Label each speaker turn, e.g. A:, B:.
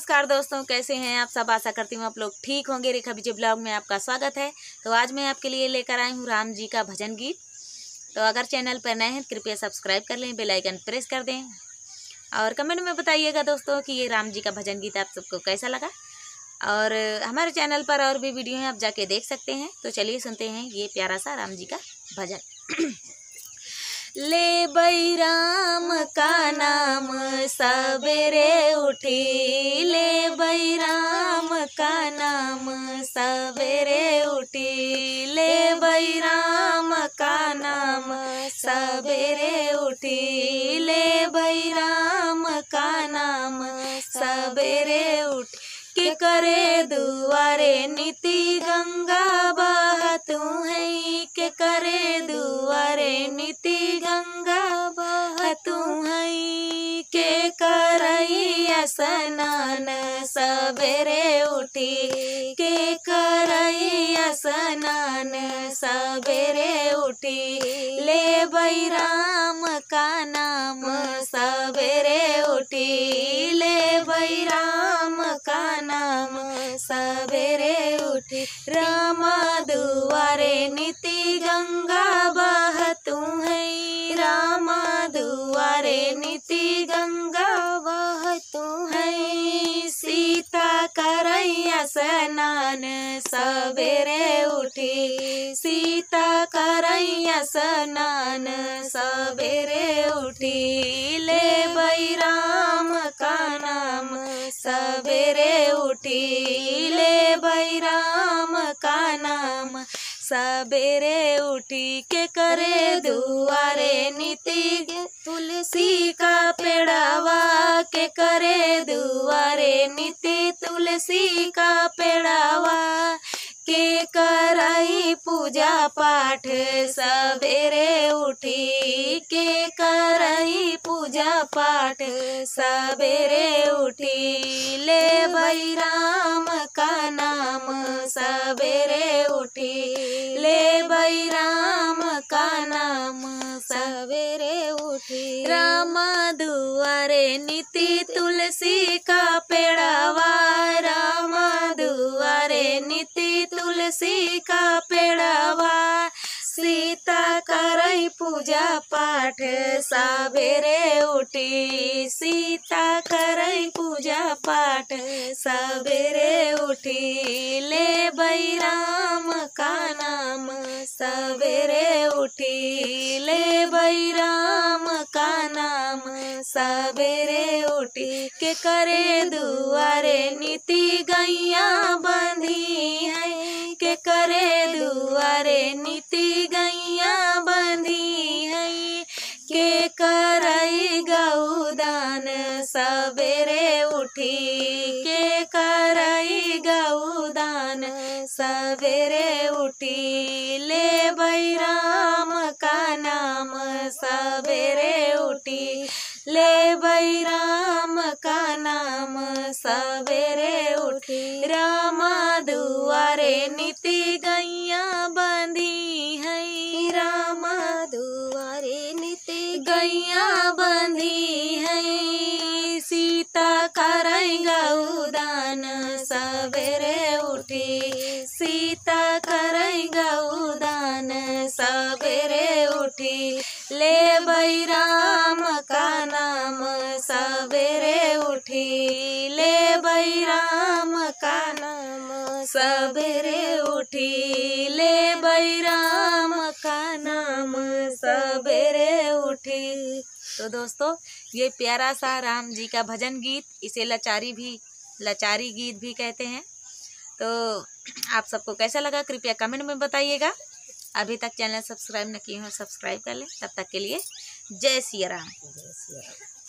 A: नमस्कार दोस्तों, कैसे हैं आप सब? आशा करती हूँ आप लोग ठीक होंगे। रेखा विजय ब्लॉग में आपका स्वागत है। तो आज मैं आपके लिए लेकर आई हूँ राम जी का भजन गीत। तो अगर चैनल पर नए हैं, कृपया सब्सक्राइब कर लें, बेल आइकन प्रेस कर दें। और कमेंट में बताइएगा दोस्तों कि ये राम जी का भजन गीत आप सबको कैसा लगा। और हमारे चैनल पर और भी वीडियो हैं, आप जाके देख सकते हैं। तो चलिए सुनते हैं ये प्यारा सा राम जी का भजन। ले बैराम का नाम सवेरे उठी। ले बैराम का नाम सवेरे उठी। ले बैराम का नाम सवेरे उठी। ले बैराम का नाम सवेरे उठ। के करे दुआरे नीति गंगा बहतू है के करे दुआरे नीति गंगा बहतू है। के करई स्नान सवेरे उठी। के करई स्नान सवेरे उठी। ले बैराम का नाम सवेरे उठी। ले बैराम का नाम राम दुआरे नीति गंगा बहतू है। राम दुआरे नीति गंगा बहतू है। सीता करैया स्नान सवेरे उठी। सीता करैया स्नान सवेरे उठी। ले बैराम का नाम सवेरे उठी। सवेरे उठी के करे दुआरे नीति तुलसी का पेड़ावा के करे दुआरे नीति। तुलसी का पेड़ावा करई पूजा पाठ, सवेरे उठी के करई पूजा पाठ, सवेरे उठी ले बैराम का नाम, सवेरे उठी ले बैराम का नाम, सवेरे उठी। राम दुआरे नीति तुलसी का पेड़ावा तुलसी का पेड़ावा। सीता करई पूजा पाठ, सवेरे उठी। सीता करई पूजा पाठ, सवेरे उठी। ले बैराम का नाम, सवेरे उठी। ले बैराम का नाम, सवेरे उठी। के करे दुआरे नीति गैया बंधी है। के करे दुआरे नीति गैया बंधी है। के करई गौदान सवेरे उठी। के करई गौदान सवेरे उठी। ले बैराम का नाम सवेरे उठी। ले बैराम का नाम सवेरे उठी। राम दुआरे नीति गैया बंधी है। सीता करई गौदान सवेरे उठी। सीता करई गौदान सवेरे उठी। ले बैराम का नाम सवेरे उठी। ले बैराम सवेरे उठी ले बैराम का नाम। सवेरे उठी। तो दोस्तों, ये प्यारा सा राम जी का भजन गीत, इसे लचारी भी, लचारी गीत भी कहते हैं। तो आप सबको कैसा लगा, कृपया कमेंट में बताइएगा। अभी तक चैनल सब्सक्राइब न किए हो, सब्सक्राइब कर लें। तब तक के लिए जय सिया राम।
B: जय सिया राम।